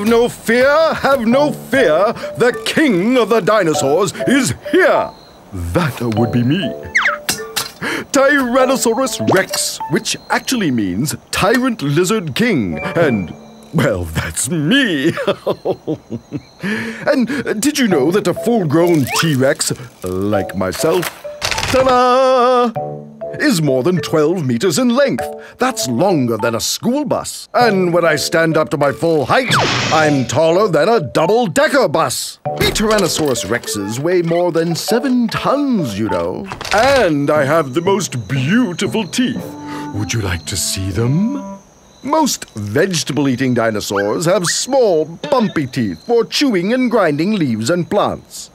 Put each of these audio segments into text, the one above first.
Have no fear, have no fear. The king of the dinosaurs is here. That would be me. Tyrannosaurus Rex, which actually means Tyrant Lizard King, and well, that's me. and did you know that a full grown T Rex, like myself, ta da! Is more than 12 meters in length. That's longer than a school bus. And when I stand up to my full height, I'm taller than a double decker bus. We Tyrannosaurus Rexes weigh more than seven tons, you know. And I have the most beautiful teeth. Would you like to see them? Most vegetable eating dinosaurs have small, bumpy teeth for chewing and grinding leaves and plants.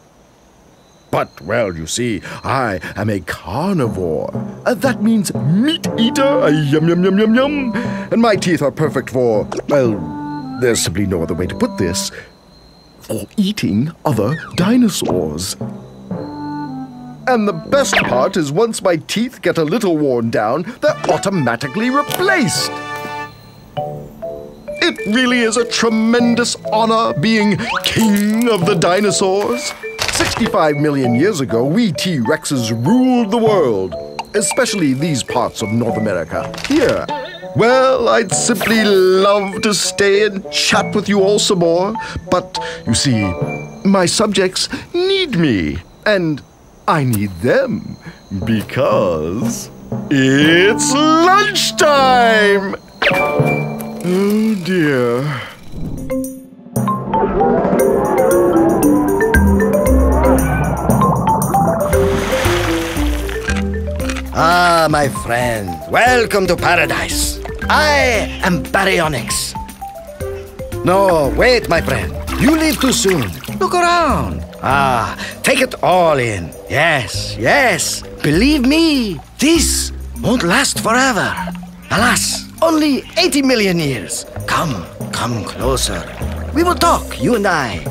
But, well, you see, I am a carnivore. Uh, that means meat eater, uh, yum yum yum yum yum. And my teeth are perfect for, well, there's simply no other way to put this, for eating other dinosaurs. And the best part is once my teeth get a little worn down, they're automatically replaced. It really is a tremendous honor being king of the dinosaurs. 65 million years ago, we T Rexes ruled the world, especially these parts of North America. Here. Well, I'd simply love to stay and chat with you all some more, but you see, my subjects need me, and I need them because it's lunchtime! My friend, welcome to paradise. I am Baryonyx. No, wait, my friend. You leave too soon. Look around. Ah, take it all in. Yes, yes. Believe me, this won't last forever. Alas, only 80 million years. Come, come closer. We will talk, you and I.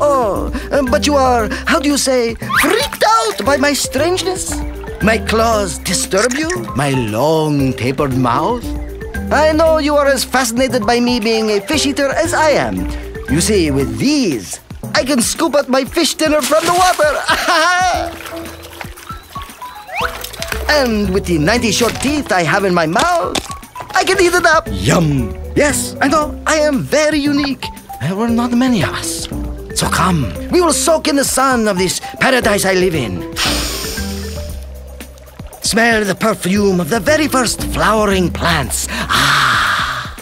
Oh, um, but you are, how do you say, freaked out by my strangeness? My claws disturb you? My long tapered mouth? I know you are as fascinated by me being a fish eater as I am. You see, with these, I can scoop out my fish dinner from the water. And with the 90 short teeth I have in my mouth, I can eat it up. Yum. Yes, I know, I am very unique. There were not many of us. So come, we will soak in the sun of this paradise I live in. Smell the perfume of the very first flowering plants. Ah!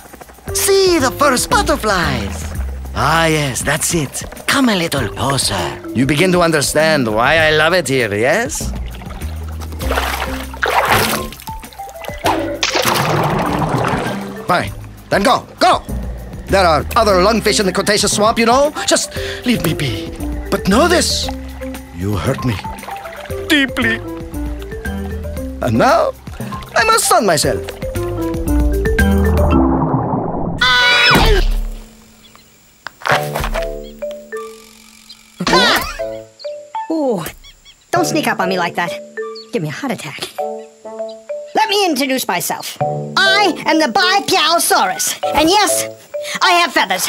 See the first butterflies. Ah, yes, that's it. Come a little closer. You begin to understand why I love it here, yes? Fine. Then go, go! There are other lungfish in the Cretaceous swamp, you know? Just leave me be. But know this you hurt me. Deeply. And now, I must sun myself. Ooh, don't sneak up on me like that. Give me a heart attack. Let me introduce myself. I am the Beipiaosaurus, and yes, I have feathers.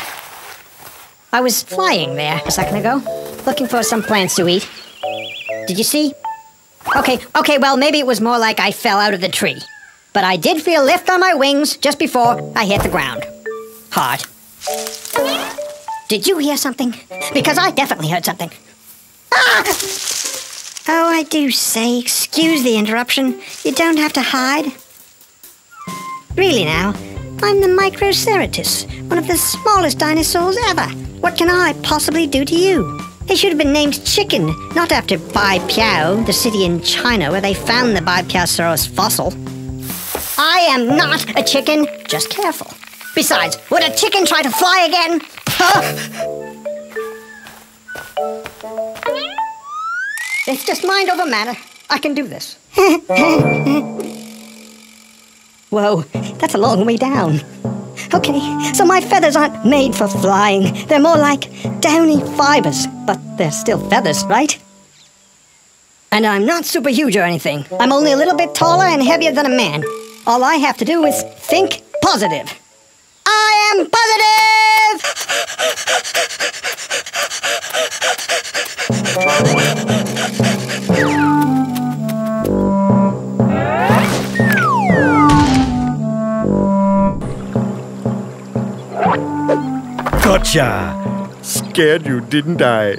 I was flying there a second ago, looking for some plants to eat. Did you see? Okay, okay, well, maybe it was more like I fell out of the tree. But I did feel lift on my wings just before I hit the ground. Hard. Did you hear something? Because I definitely heard something. Ah! Oh, I do say, excuse the interruption. You don't have to hide. Really now, I'm the Microceratus, one of the smallest dinosaurs ever. What can I possibly do to you? They should have been named Chicken, not after Beipiao, the city in China where they found the Beipiaosaurus fossil. I am not a chicken, just careful. Besides, would a chicken try to fly again? Huh? It's just mind over matter. I can do this. Whoa, that's a long way down. Okay, so my feathers aren't made for flying. They're more like downy fibers, but they're still feathers, right? And I'm not super huge or anything. I'm only a little bit taller and heavier than a man. All I have to do is think positive. I am positive! Gotcha! Scared you, didn't I?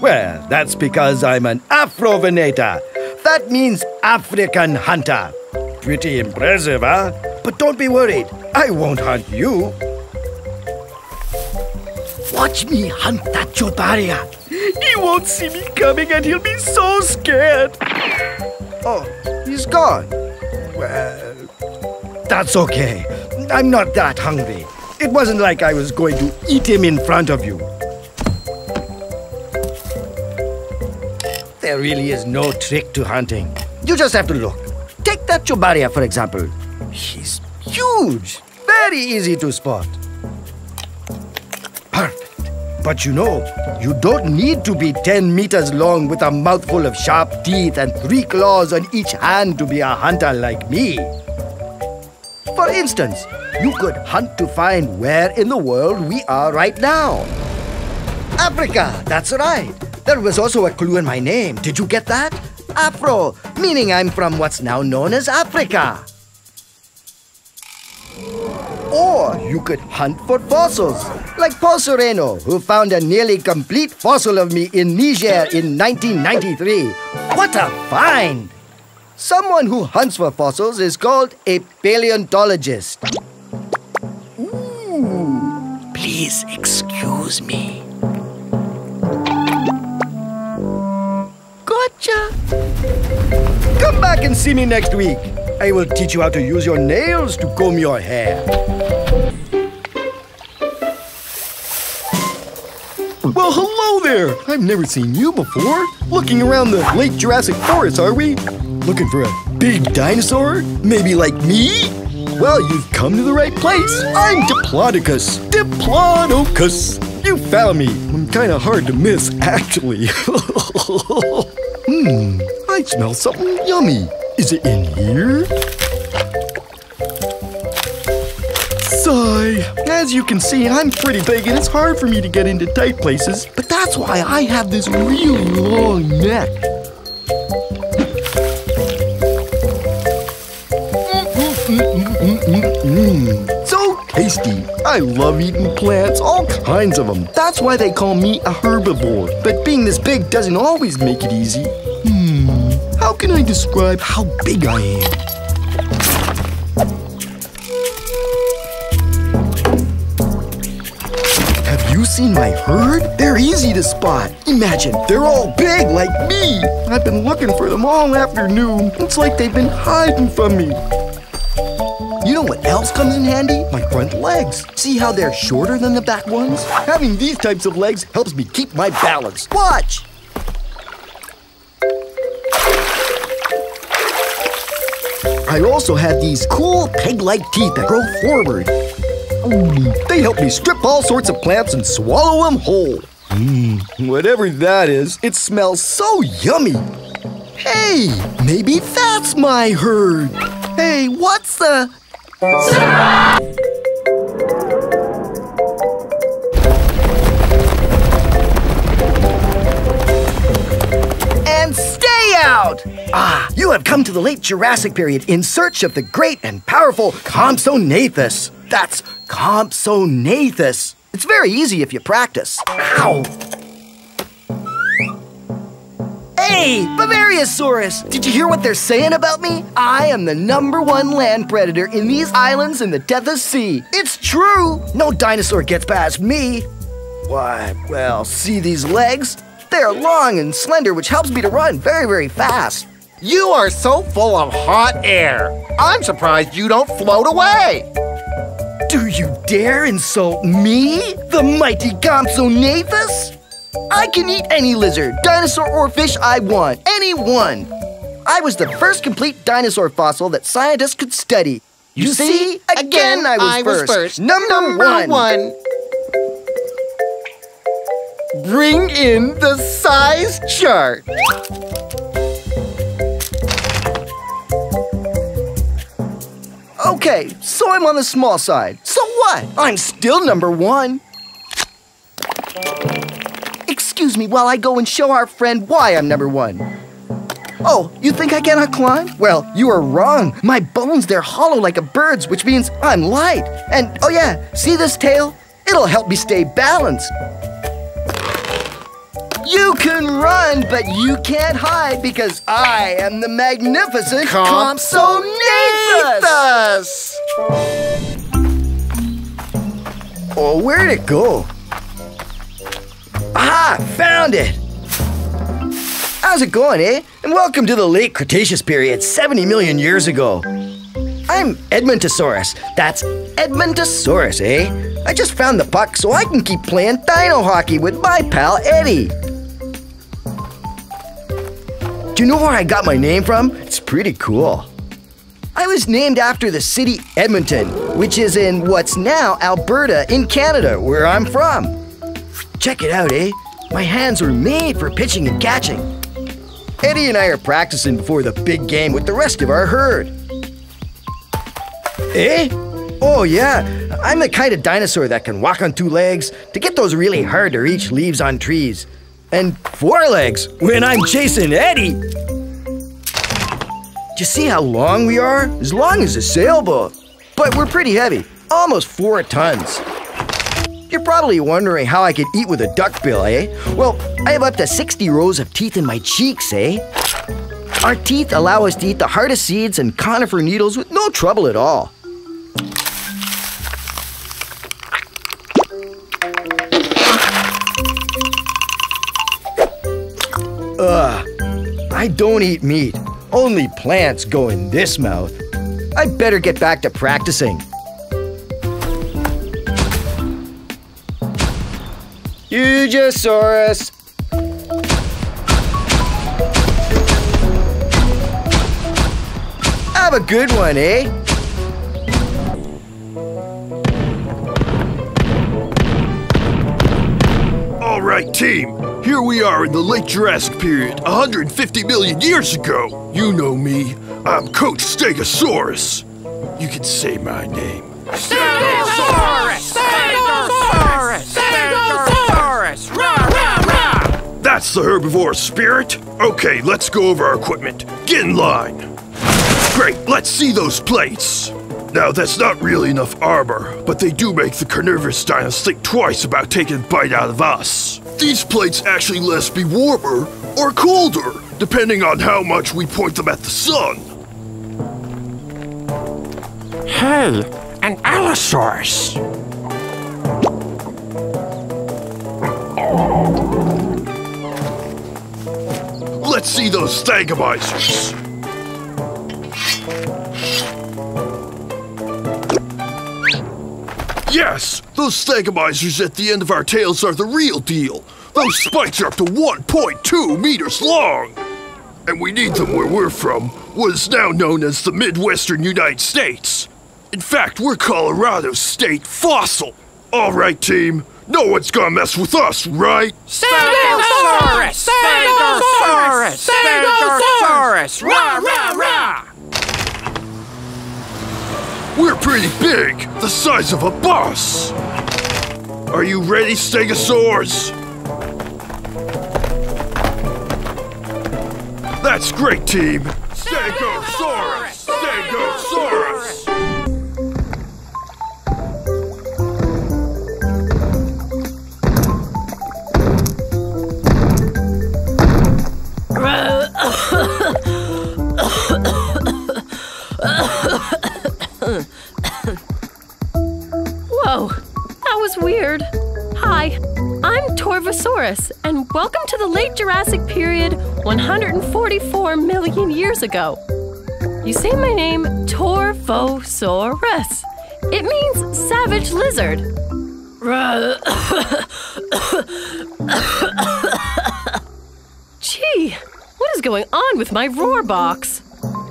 Well, that's because I'm an Afrovenator. That means African hunter. Pretty impressive, huh? But don't be worried. I won't hunt you. Watch me hunt that Jobaria. He won't see me coming and he'll be so scared. Oh, he's gone. Well, that's okay. I'm not that hungry. It wasn't like I was going to eat him in front of you. There really is no trick to hunting. You just have to look. Take that Jobaria, for example. He's huge. Very easy to spot. Perfect. But you know, you don't need to be 10 meters long with a mouthful of sharp teeth and three claws on each hand to be a hunter like me. For instance, you could hunt to find where in the world we are right now. Africa, that's right. There was also a clue in my name. Did you get that? Afro, meaning I'm from what's now known as Africa. Or you could hunt for fossils, like Paul Sereno, who found a nearly complete fossil of me in Niger in 1993. What a find! Someone who hunts for fossils is called a paleontologist. Please excuse me. Gotcha. Come back and see me next week. I will teach you how to use your nails to comb your hair. Well, hello there! I've never seen you before. Looking around the late Jurassic Forest, are we? Looking for a big dinosaur? Maybe like me? Well, you've come to the right place. I'm Diplodocus. Diplodocus. You found me. I'm kind of hard to miss, actually. hmm, I smell something yummy. Is it in here? Sigh. As you can see, I'm pretty big and it's hard for me to get into tight places, but that's why I have this really long neck. Mmm, so tasty. I love eating plants, all kinds of them. That's why they call me a herbivore. But being this big doesn't always make it easy. Hmm, how can I describe how big I am? Have you seen my herd? They're easy to spot. Imagine, they're all big like me. I've been looking for them all afternoon. It's like they've been hiding from me. You know what else comes in handy? My front legs. See how they're shorter than the back ones? Having these types of legs helps me keep my balance. Watch! I also have these cool peg-like teeth that grow forward. Mm, they help me strip all sorts of plants and swallow them whole. Mmm, whatever that is, it smells so yummy. Hey, maybe that's my herd. Hey, what's the... And stay out! Ah, you have come to the late Jurassic period in search of the great and powerful Compsognathus. That's Compsognathus. It's very easy if you practice. Ow! Hey, Bavarisaurus! Did you hear what they're saying about me? I am the number one land predator in these islands in the Tethys Sea. It's true! No dinosaur gets past me. Why, well, see these legs? They're long and slender, which helps me to run very, very fast. You are so full of hot air. I'm surprised you don't float away. Do you dare insult me, the mighty Compsognathus? I can eat any lizard, dinosaur, or fish I want. Any one. I was the first complete dinosaur fossil that scientists could study. You, see? Again, I, was, I first. was first. Number, one. one. Bring in the size chart. Okay, so I'm on the small side. So what? I'm still number one. Excuse me while I go and show our friend why I'm number one. Oh, you think I cannot climb? Well, you are wrong. My bones, they're hollow like a bird's, which means I'm light. And oh yeah, see this tail? It'll help me stay balanced. You can run, but you can't hide because I am the magnificent Compsognathus! Oh, where'd it go? Aha, found it! How's it going, eh? And welcome to the late Cretaceous period, 70 million years ago. I'm Edmontosaurus. That's Edmontosaurus, eh? I just found the puck so I can keep playing dino hockey with my pal Eddie. Do you know where I got my name from? It's pretty cool. I was named after the city Edmonton, which is in what's now Alberta in Canada, where I'm from. Check it out, eh? My hands were made for pitching and catching. Eddie and I are practicing before the big game with the rest of our herd. Eh? Oh, yeah. I'm the kind of dinosaur that can walk on two legs to get those really hard to reach leaves on trees and four legs when I'm chasing Eddie. Do you see how long we are? As long as a sailboat. But we're pretty heavy, almost four tons. You're probably wondering how I could eat with a duckbill, eh? Well, I have up to 60 rows of teeth in my cheeks, eh? Our teeth allow us to eat the hardest seeds and conifer needles with no trouble at all. Ugh, I don't eat meat. Only plants go in this mouth. I'd better get back to practicing. Eugosaurus. Have a good one, eh? All right, team. Here we are in the late Jurassic period, 150 million years ago. You know me. I'm Coach Stegosaurus. You can say my name. Stegosaurus! Stegosaurus! That's the herbivore spirit. Okay, let's go over our equipment. Get in line. Great, let's see those plates. Now, that's not really enough armor, but they do make the carnivorous dinos think twice about taking a bite out of us. These plates actually let us be warmer or colder, depending on how much we point them at the sun. Hey, an Allosaurus! See those thagomizers. Yes, those thagomizers at the end of our tails are the real deal. Those spikes are up to 1.2 meters long. And we need them where we're from, what is now known as the Midwestern United States. In fact, we're Colorado's state fossil. All right, team. No one's gonna mess with us, right? Stegosaurus! Stegosaurus! Stegosaurus! Rah, rah, rah! We're pretty big, the size of a bus. Are you ready, Stegosaurs? That's great, team. Stegosaurus! Stegosaurus! Whoa, And welcome to the late Jurassic period 144 million years ago. You say my name, Torvosaurus. It means savage lizard. Gee, what is going on with my roar box?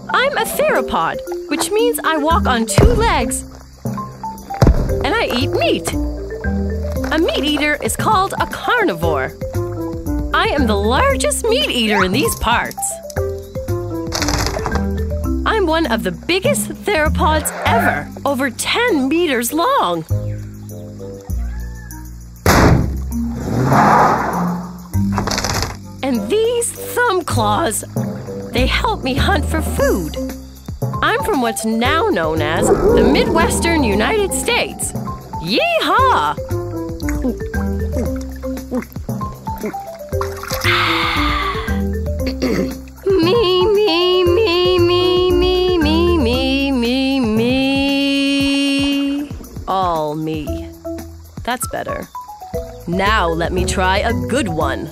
I'm a theropod, which means I walk on two legs and I eat meat. A meat eater is called a carnivore. I am the largest meat eater in these parts. I'm one of the biggest theropods ever, over 10 meters long. And these thumb claws, they help me hunt for food. I'm from what's now known as the Midwestern United States. Yeehaw! That's better. Now let me try a good one.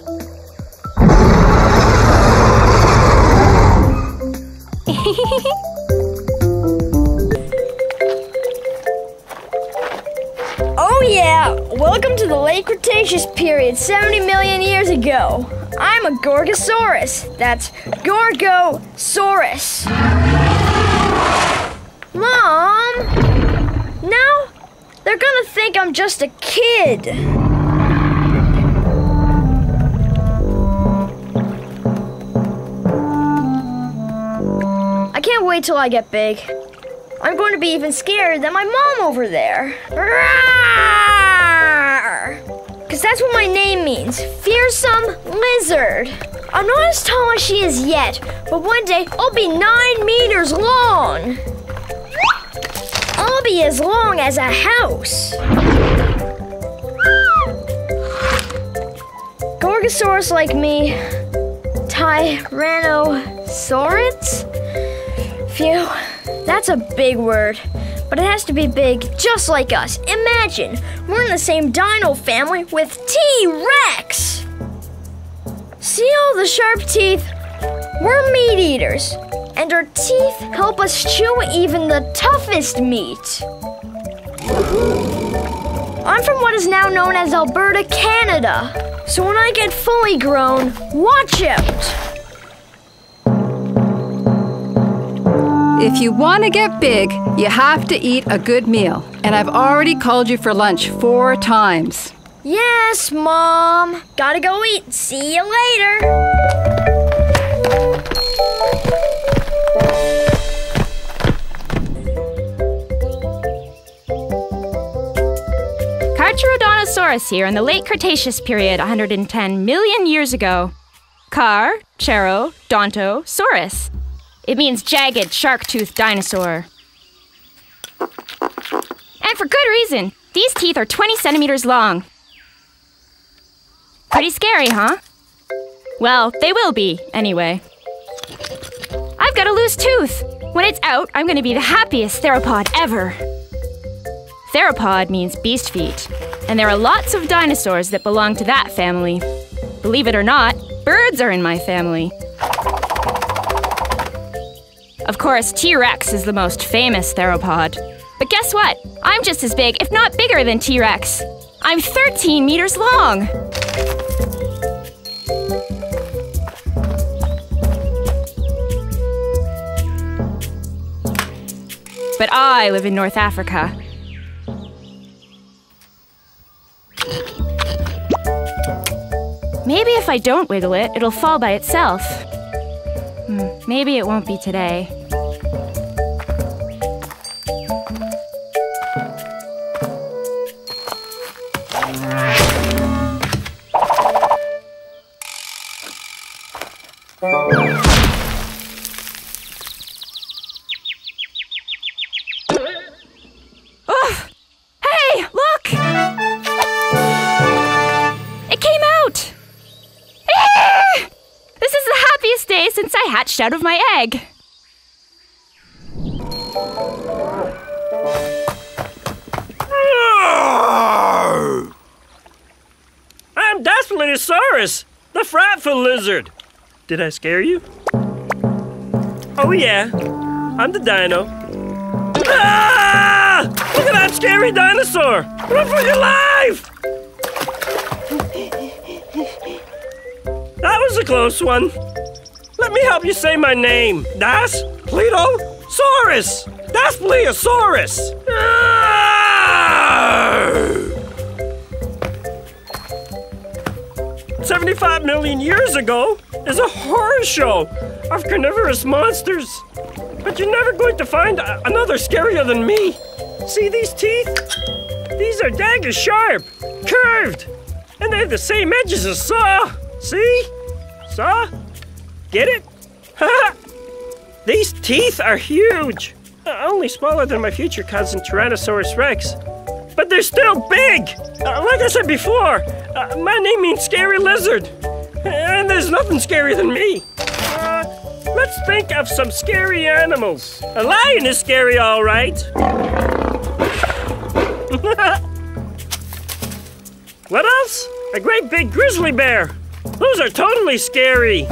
Oh, yeah! Welcome to the late Cretaceous period, 70 million years ago. I'm a Gorgosaurus. That's Gorgosaurus. Mom! Now they're gonna think I'm just a kid. I can't wait till I get big. I'm going to be even scarier than my mom over there. Because that's what my name means fearsome lizard. I'm not as tall as she is yet, but one day I'll be nine meters long. I'll be as long as a house. Gorgosaurus like me. Tyrannosaurus? Phew, that's a big word. But it has to be big just like us. Imagine, we're in the same dino family with T Rex! See all the sharp teeth? We're meat eaters, and our teeth help us chew even the toughest meat. I'm from what is now known as Alberta, Canada. So when I get fully grown, watch out! If you want to get big, you have to eat a good meal. And I've already called you for lunch four times. Yes, Mom. Gotta go eat. See you later. Carcharodontosaurus here in the late Cretaceous period 110 million years ago. Car, Chero, Donto, Saurus. It means jagged, shark-toothed dinosaur. And for good reason. These teeth are 20 centimeters long. Pretty scary, huh? Well, they will be, anyway. I've got a loose tooth. When it's out, I'm going to be the happiest theropod ever. Theropod means beast feet, and there are lots of dinosaurs that belong to that family. Believe it or not, birds are in my family. Of course, T Rex is the most famous theropod. But guess what? I'm just as big, if not bigger, than T Rex. I'm 13 meters long. But I live in North Africa. Maybe if I don't wiggle it, it'll fall by itself. Hmm, maybe it won't be today. Out of my egg. I'm Daspletosaurus, the frightful lizard. Did I scare you? Oh yeah, I'm the dino. Ah! Look at that scary dinosaur! Run for your life! That was a close one. Let me help you say my name. Das Pletosaurus. Das Pleosaurus. Ah! 75 25 million years ago is a horror show of carnivorous monsters. But you're never going to find another scarier than me. See these teeth? These are dagger sharp, curved, and they have the same edges as saw. See? Saw? Get it? These teeth are huge. Uh, only smaller than my future cousin Tyrannosaurus Rex. But they're still big! Uh, like I said before, uh, my name means scary lizard. And there's nothing scarier than me. Uh, let's think of some scary animals. A lion is scary, all right. what else? A great big grizzly bear. Those are totally scary.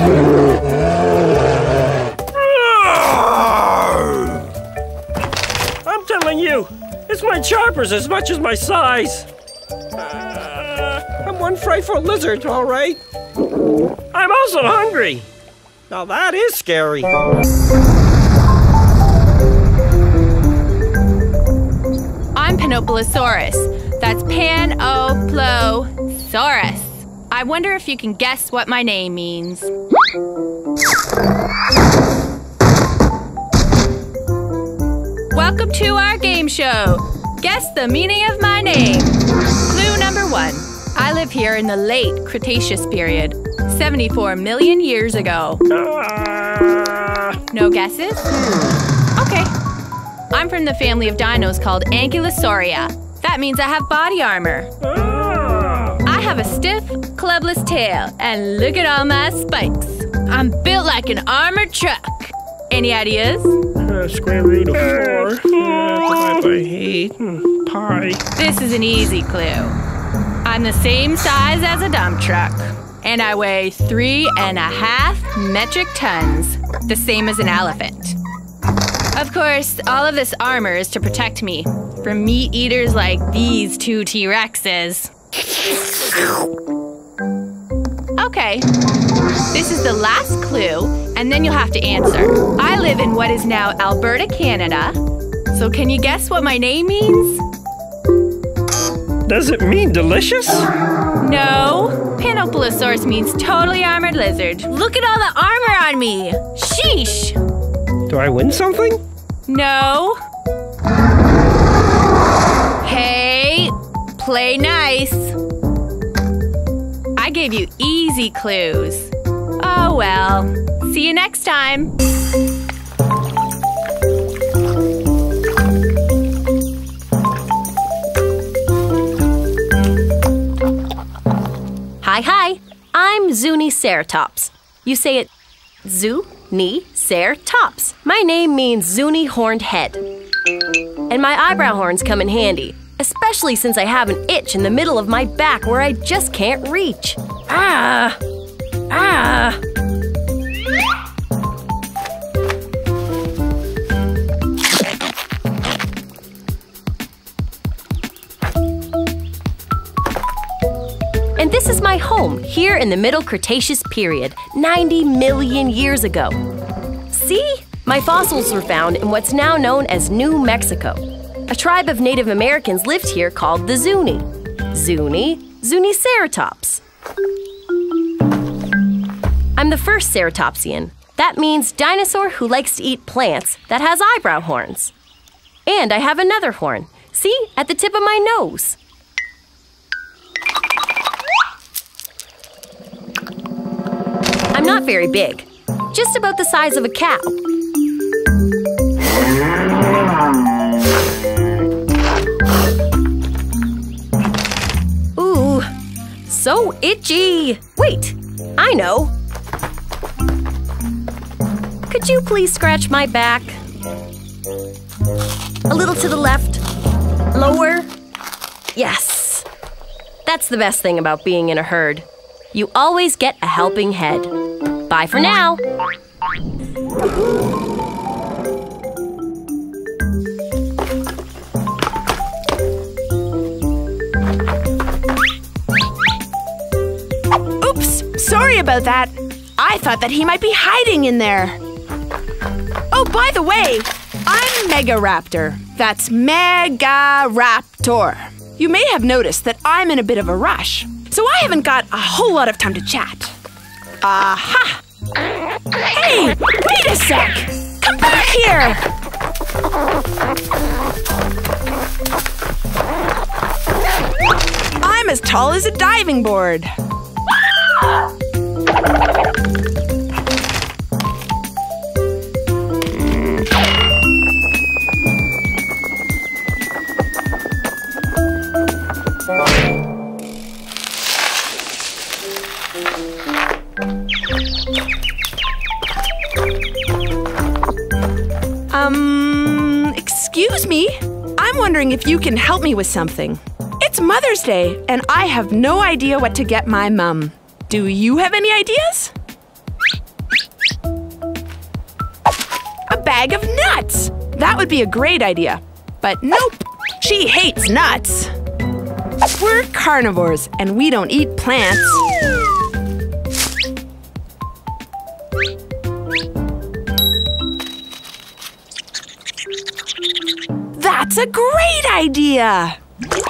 My choppers as much as my size. Uh, I'm one frightful lizard, all right. I'm also hungry. Now that is scary. I'm Panoplosaurus. That's Panoplosaurus. I wonder if you can guess what my name means. Welcome to our game show. Guess the meaning of my name. Clue number one. I live here in the late Cretaceous period, 74 million years ago. Ah. No guesses? Okay. I'm from the family of dinos called Ankylosauria. That means I have body armor. Ah. I have a stiff, clubless tail, and look at all my spikes. I'm built like an armored truck. Any ideas? Uh, square root of four. Uh, divided by eight. Hmm, pi. This is an easy clue. I'm the same size as a dump truck, and I weigh three and a half metric tons, the same as an elephant. Of course, all of this armor is to protect me from meat eaters like these two T Rexes. Okay, this is the last clue, and then you'll have to answer. I live in what is now Alberta, Canada. So, can you guess what my name means? Does it mean delicious? No. Panoplosaurus means totally armored lizard. Look at all the armor on me. Sheesh. Do I win something? No. Hey, play nice. Gave you easy clues. Oh well. See you next time. Hi, hi. I'm Zuni Ceratops. You say it Zoo, Ni, Ceratops. My name means Zuni horned head. And my eyebrow horns come in handy, especially since I have an itch in the middle of my back where I just can't reach. Ah! Ah! And this is my home here in the Middle Cretaceous period, 90 million years ago. See? My fossils were found in what's now known as New Mexico. A tribe of Native Americans lived here called the Zuni. Zuni, Zuniceratops. I'm the first ceratopsian. That means dinosaur who likes to eat plants that has eyebrow horns. And I have another horn. See? At the tip of my nose. I'm not very big, just about the size of a cow. So itchy. Wait, I know. Could you please scratch my back? A little to the left. Lower. Yes. That's the best thing about being in a herd. You always get a helping head. Bye for now. About that. I thought that he might be hiding in there. Oh, by the way, I'm Megaraptor. That's Megaraptor. You may have noticed that I'm in a bit of a rush. so I haven't got a whole lot of time to chat. Aha! Hey, wait a sec! Come back here! I'm as tall as a diving board. Um, excuse me? I'm wondering if you can help me with something. It's Mother's Day, and I have no idea what to get my mum. Do you have any ideas? A bag of nuts! That would be a great idea. But nope, she hates nuts. We're carnivores, and we don't eat plants. That's a great idea!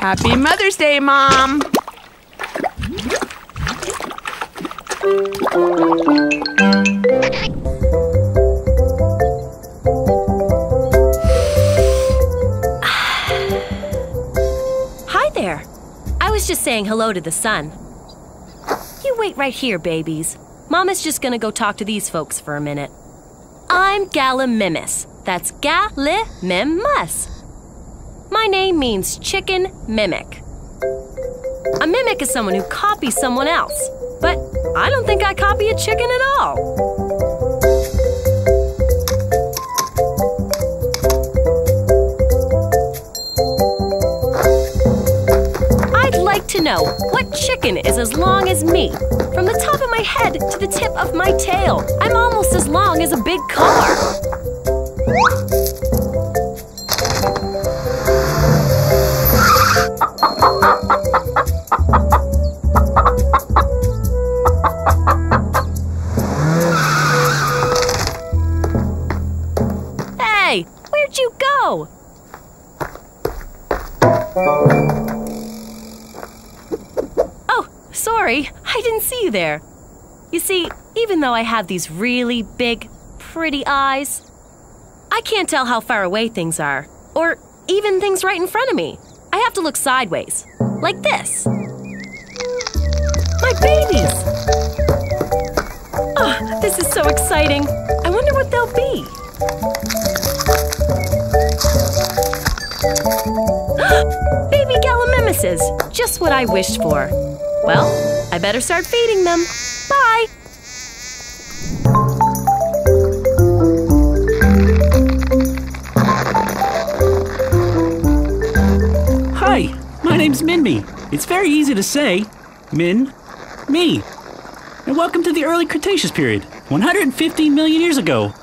Happy Mother's Day, Mom! Hi there. I was just saying hello to the sun. You wait right here, babies. Mama's just gonna go talk to these folks for a minute. I'm Gallimimus. That's Gallimimus. My name means chicken mimic. A mimic is someone who copies someone else, but I don't think I copy a chicken at all. I'd like to know what chicken is as long as me. From the top of my head to the tip of my tail. I'm almost as long as a big car. Though I have these really big, pretty eyes, I can't tell how far away things are, or even things right in front of me. I have to look sideways, like this. My babies! Oh, this is so exciting. I wonder what they'll be. Baby Gallimimuses, just what I wished for. Well, I better start feeding them. Bye! Name's Minmi. It's very easy to say. Min, me. And welcome to the early Cretaceous period, 115 million years ago.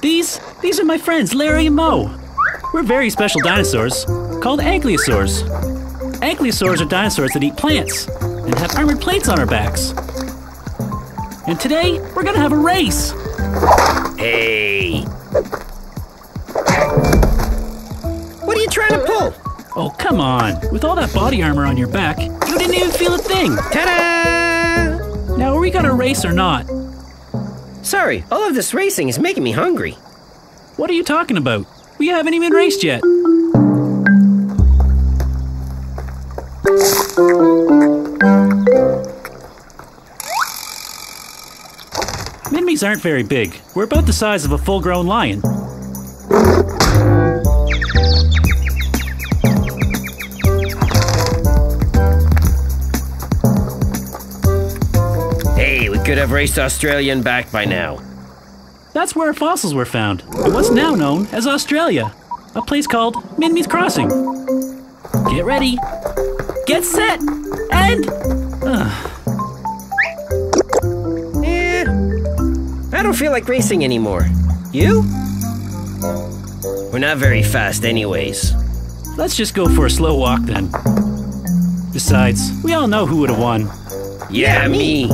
These, these are my friends Larry and Mo. We're very special dinosaurs called ankylosaurs. Ankylosaurs are dinosaurs that eat plants and have armored plates on our backs. And today, we're gonna have a race. Hey. What are you trying to pull? Oh, come on. With all that body armor on your back, you didn't even feel a thing. Ta-da! Now, are we gonna race or not? Sorry, all of this racing is making me hungry. What are you talking about? We haven't even raced yet. Minmies aren't very big. We're about the size of a full grown lion. Could have raced Australia and back by now. That's where fossils were found, in what's now known as Australia, a place called Minmies Crossing. Get ready, get set, and. Uh, Eh, I don't feel like racing anymore. You? We're not very fast, anyways. let's just go for a slow walk then. Besides, we all know who would have won. Yeah, me.